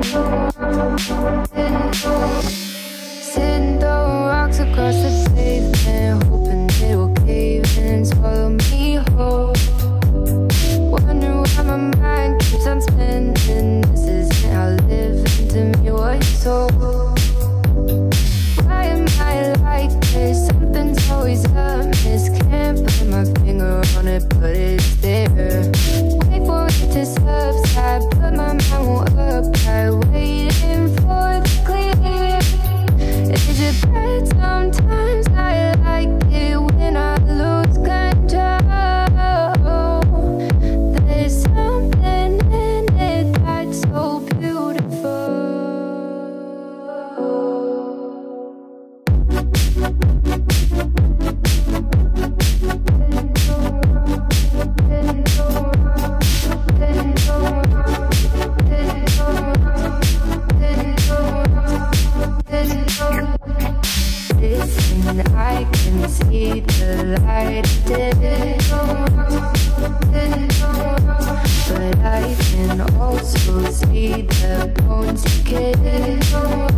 Sitting throwing rocks across the sea, Hoping it will cave in. Swallow me whole. Wondering why my mind keeps on spinning. This isn't how living to me was told. But I can also see the bones decay.